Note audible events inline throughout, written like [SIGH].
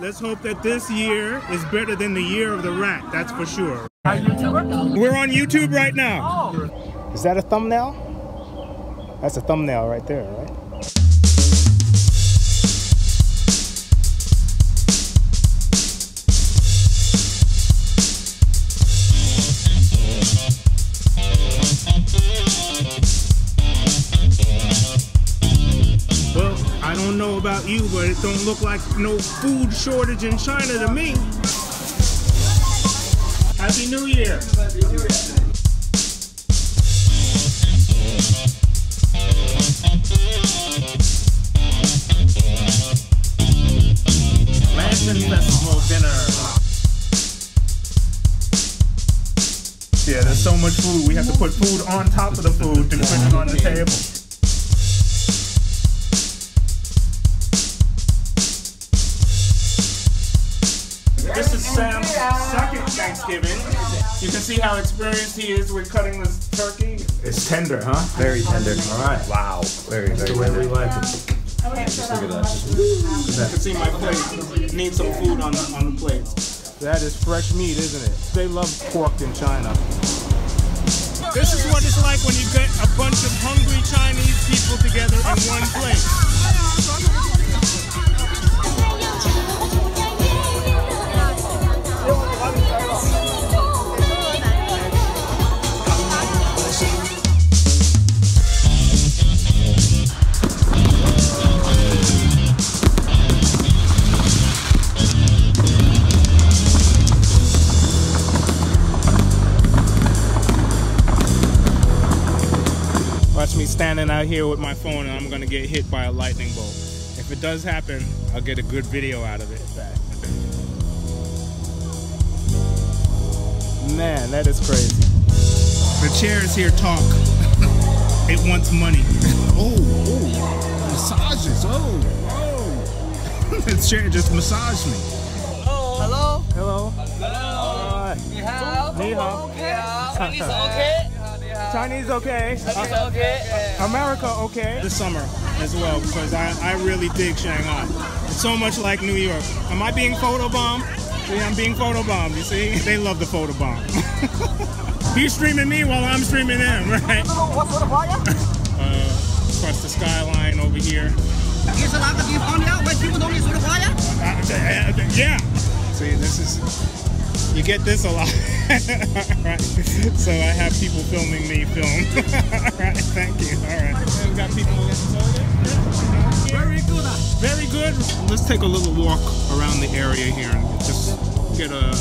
Let's hope that this year is better than the year of the rat. That's for sure. Are you YouTuber? We're on YouTube right now. Oh. Is that a thumbnail? That's a thumbnail right there, about you, but it don't look like no food shortage in China to me. Happy New Year. Lantern Festival dinner. Yeah, there's so much food. We have to put food on top of the food to put it on the table. Sam's second Thanksgiving. You can see how experienced he is with cutting this turkey. It's tender, huh? Very tender. All right. Wow. Very, very The way tender. like it. Look at that. You can see my plate. Need some food on the, on the plate. That is fresh meat, isn't it? They love pork in China. This is what it's like when you get a bunch of hungry Chinese people together in one place. Standing out here with my phone and I'm gonna get hit by a lightning bolt. If it does happen, I'll get a good video out of it. Man, that is crazy. The chairs here talk. [LAUGHS] it wants money. [LAUGHS] oh, oh, massages. Oh, oh. [LAUGHS] the chair just massaged me. Hello. Hello. Hello. Ni hao. Ni hao. Chinese okay? Chinese okay. Chinese uh, okay. America okay. This summer as well because I, I really dig Shanghai. It's so much like New York. Am I being photobombed? See, I'm being photobombed, you see? They love the photobomb. [LAUGHS] He's streaming me while I'm streaming him, [LAUGHS] right? What's the fire? Uh, across the skyline over here. here. Is lot of people on now when people don't use the fire? Uh, uh, uh, yeah. See, this is you get this a lot. [LAUGHS] right. So I have people filming me film. [LAUGHS] right. Thank you. All right. And we got people. Very good. Very good. Let's take a little walk around the area here and just get a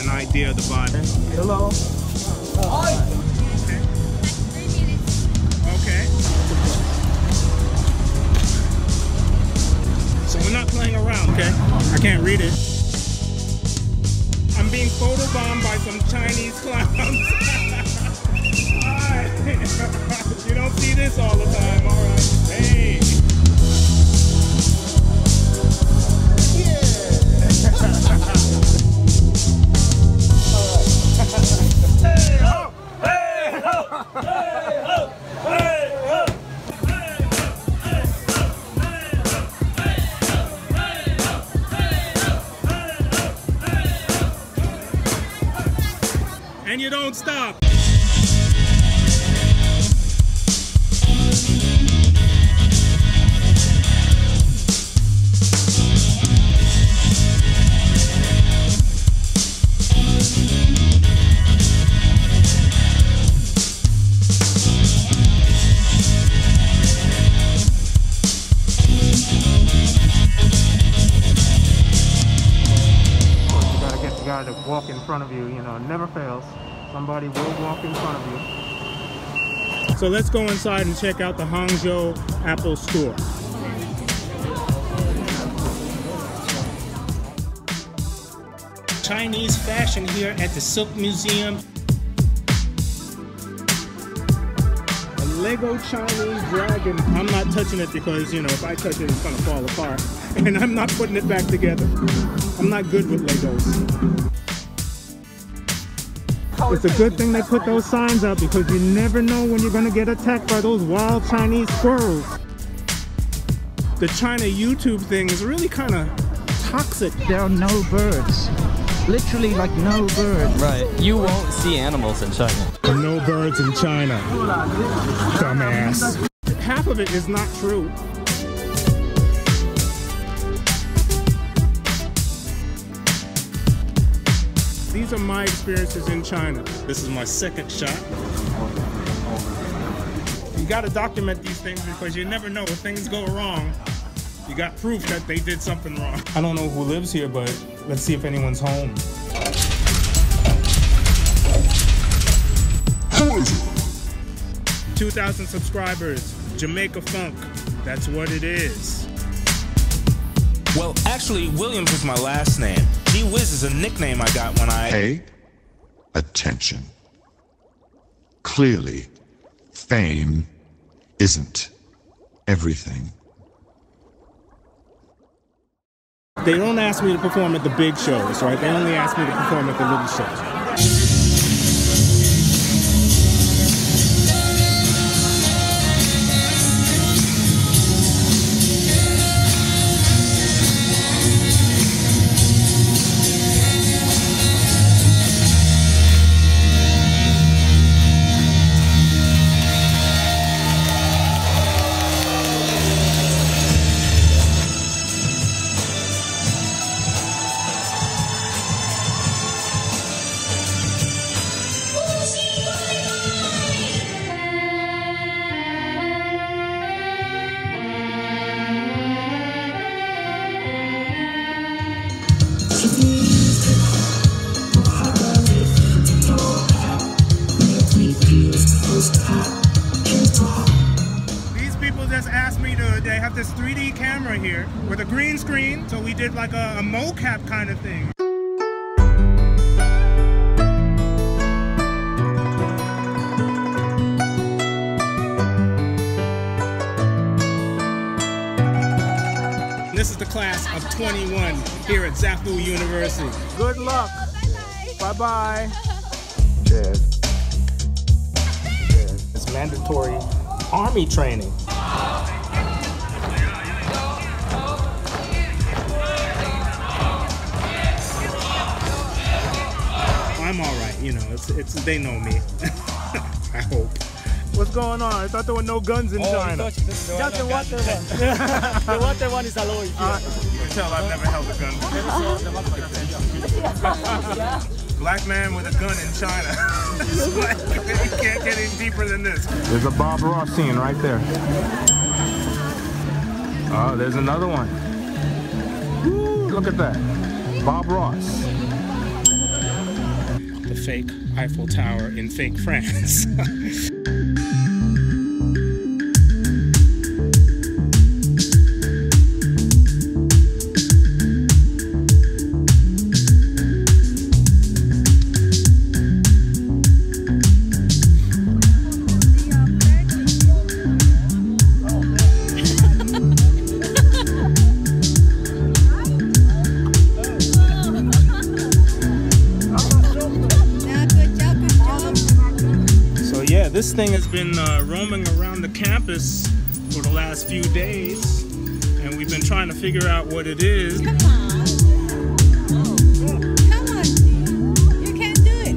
an idea of the vibe. Hello. Okay. So we're not playing around, okay? I can't read it. Being photobombed by some Chinese clowns. [LAUGHS] You don't see this all the time, alright. Hey. [LAUGHS] [LAUGHS] And you don't stop. You gotta get the guy to walk in front of you, you know, never fails. Somebody will walk in front of you. So let's go inside and check out the Hangzhou Apple Store. Chinese fashion here at the Silk Museum. A Lego Chinese dragon. I'm not touching it because, you know, if I touch it, it's gonna fall apart. [LAUGHS] And I'm not putting it back together. I'm not good with Legos. It's a good thing they put those signs up because you never know when you're gonna get attacked by those wild Chinese squirrels. The China YouTube thing is really kind of toxic. There are no birds. Literally, like no birds. Right. You won't see animals in China. No birds in China. Dumbass. Half of it is not true. These are my experiences in China. This is my second shot. You gotta document these things because you never know if things go wrong. You got proof that they did something wrong. I don't know who lives here, but let's see if anyone's home. Who is it? 2,000 subscribers, Jamaicafunk. That's what it is. Well, actually, Williams is my last name. Gwiz is a nickname I got when I. Pay attention. Clearly, fame isn't everything. They don't ask me to perform at the big shows, right? They only ask me to perform at the little shows. They have this 3D camera here with a green screen, so we did like a, a mocap kind of thing. This is the class of 21 here at Zafu University. Good luck. Bye-bye. Cheers. It's mandatory army training. You know. It's it's they know me. [LAUGHS] I hope. What's going on? I thought there were no guns in China. Just the water one. [LAUGHS] the water one is allowed. Uh, you can tell I've never held a gun. [LAUGHS] Black man with a gun in China. Like, you can't get any deeper than this. There's a Bob Ross scene right there. Oh, there's another one. Woo, look at that. Bob Ross. Fake Eiffel Tower in fake France. [LAUGHS] this thing has been uh, roaming around the campus for the last few days, and we've been trying to figure out what it is. Come on. Come on. You can do it.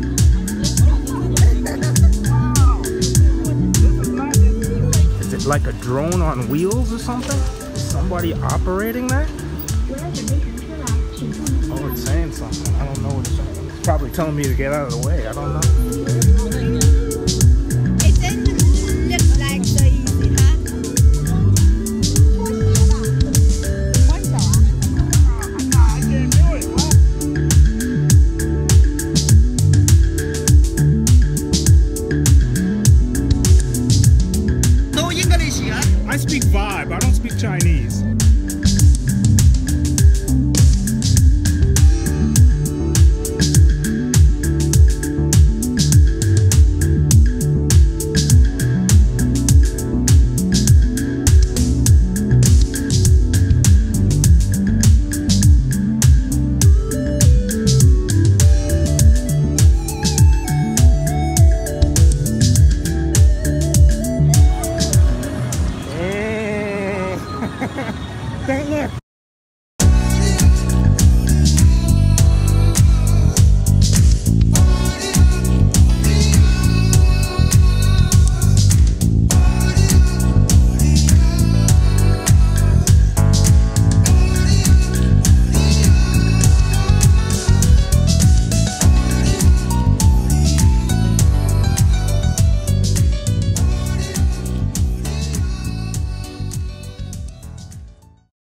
Is it like a drone on wheels or something? Is somebody operating that? Oh, it's saying something. I don't know what it's saying. It's probably telling me to get out of the way. I don't know.